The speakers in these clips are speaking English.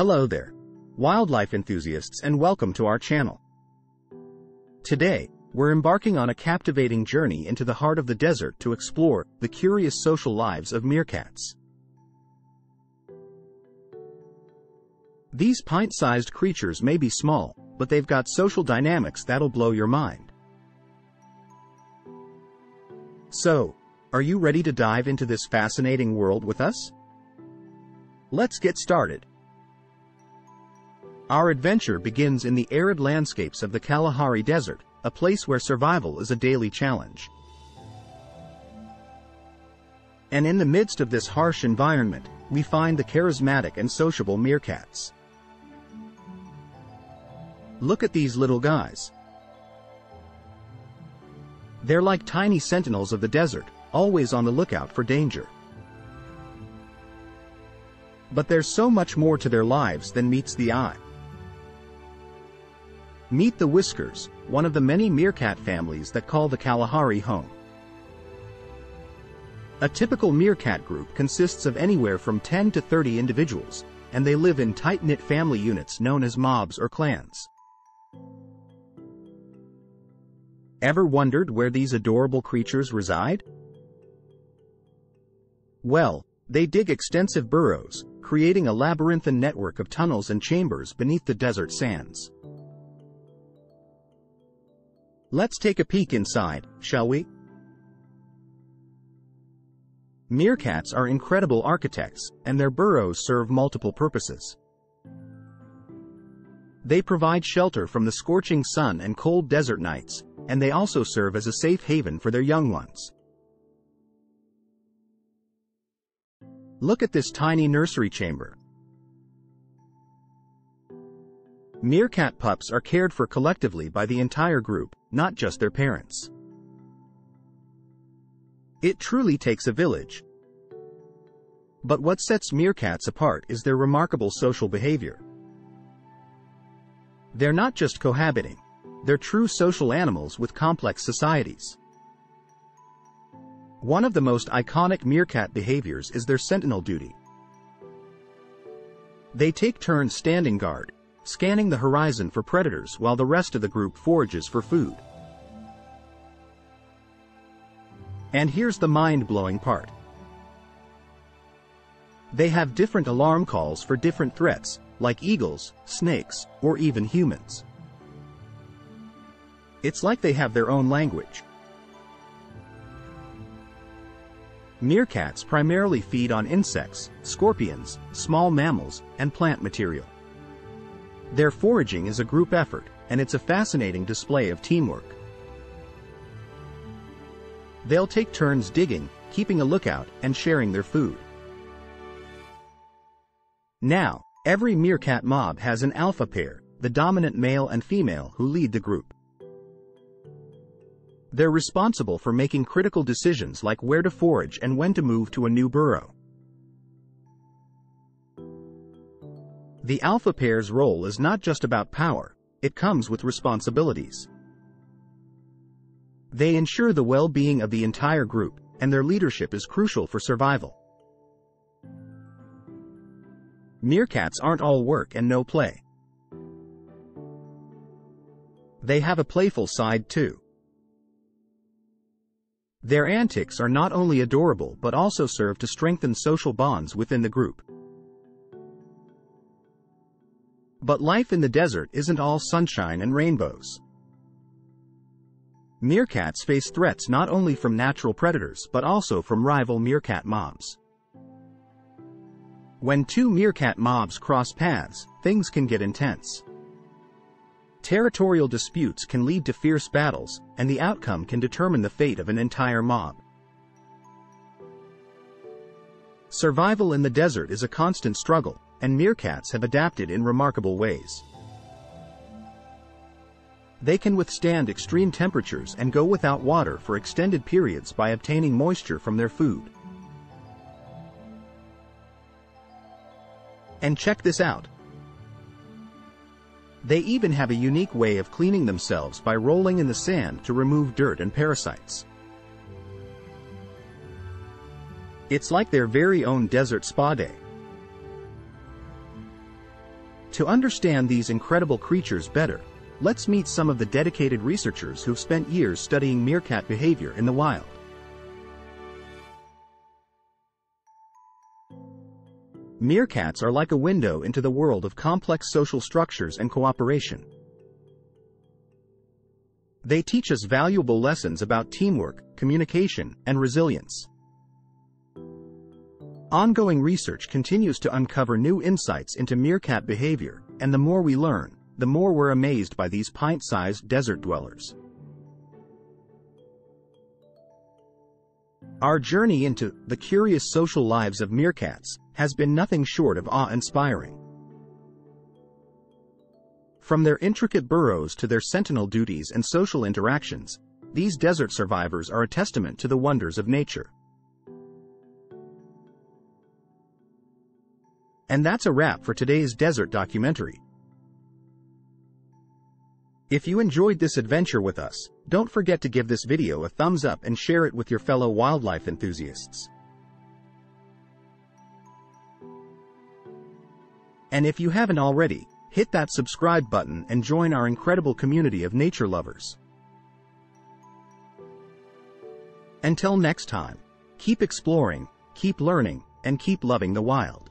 Hello there, wildlife enthusiasts and welcome to our channel. Today, we're embarking on a captivating journey into the heart of the desert to explore the curious social lives of meerkats. These pint-sized creatures may be small, but they've got social dynamics that'll blow your mind. So, are you ready to dive into this fascinating world with us? Let's get started. Our adventure begins in the arid landscapes of the Kalahari Desert, a place where survival is a daily challenge. And in the midst of this harsh environment, we find the charismatic and sociable meerkats. Look at these little guys. They're like tiny sentinels of the desert, always on the lookout for danger. But there's so much more to their lives than meets the eye. Meet the Whiskers, one of the many meerkat families that call the Kalahari home. A typical meerkat group consists of anywhere from 10 to 30 individuals, and they live in tight-knit family units known as mobs or clans. Ever wondered where these adorable creatures reside? Well, they dig extensive burrows, creating a labyrinthine network of tunnels and chambers beneath the desert sands. Let's take a peek inside, shall we? Meerkats are incredible architects, and their burrows serve multiple purposes. They provide shelter from the scorching sun and cold desert nights, and they also serve as a safe haven for their young ones. Look at this tiny nursery chamber. Meerkat pups are cared for collectively by the entire group, not just their parents. It truly takes a village. But what sets meerkats apart is their remarkable social behavior. They're not just cohabiting, they're true social animals with complex societies. One of the most iconic meerkat behaviors is their sentinel duty. They take turns standing guard, scanning the horizon for predators while the rest of the group forages for food. And here's the mind-blowing part. They have different alarm calls for different threats, like eagles, snakes, or even humans. It's like they have their own language. Meerkats primarily feed on insects, scorpions, small mammals, and plant material. Their foraging is a group effort, and it's a fascinating display of teamwork. They'll take turns digging, keeping a lookout, and sharing their food. Now, every meerkat mob has an alpha pair, the dominant male and female who lead the group. They're responsible for making critical decisions like where to forage and when to move to a new burrow. The alpha pair's role is not just about power, it comes with responsibilities. They ensure the well-being of the entire group, and their leadership is crucial for survival. Meerkats aren't all work and no play. They have a playful side too. Their antics are not only adorable but also serve to strengthen social bonds within the group. But life in the desert isn't all sunshine and rainbows. Meerkats face threats not only from natural predators but also from rival meerkat mobs. When two meerkat mobs cross paths, things can get intense. Territorial disputes can lead to fierce battles, and the outcome can determine the fate of an entire mob. Survival in the desert is a constant struggle, and meerkats have adapted in remarkable ways. They can withstand extreme temperatures and go without water for extended periods by obtaining moisture from their food. And check this out, they even have a unique way of cleaning themselves by rolling in the sand to remove dirt and parasites. It's like their very own desert spa day. To understand these incredible creatures better, let's meet some of the dedicated researchers who've spent years studying meerkat behavior in the wild. Meerkats are like a window into the world of complex social structures and cooperation. They teach us valuable lessons about teamwork, communication, and resilience. Ongoing research continues to uncover new insights into meerkat behavior, and the more we learn, the more we're amazed by these pint-sized desert dwellers. Our journey into the curious social lives of meerkats has been nothing short of awe-inspiring. From their intricate burrows to their sentinel duties and social interactions, these desert survivors are a testament to the wonders of nature. And that's a wrap for today's desert documentary. If you enjoyed this adventure with us, don't forget to give this video a thumbs up and share it with your fellow wildlife enthusiasts. And if you haven't already, hit that subscribe button and join our incredible community of nature lovers. Until next time, keep exploring, keep learning, and keep loving the wild.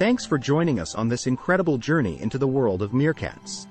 Thanks for joining us on this incredible journey into the world of meerkats.